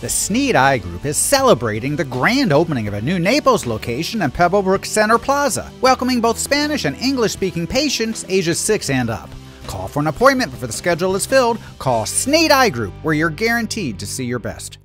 The Snead Eye Group is celebrating the grand opening of a new Naples location in Pebblebrook Center Plaza, welcoming both Spanish and English speaking patients ages 6 and up. Call for an appointment before the schedule is filled. Call Snead Eye Group, where you're guaranteed to see your best.